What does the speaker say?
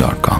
gmail.com.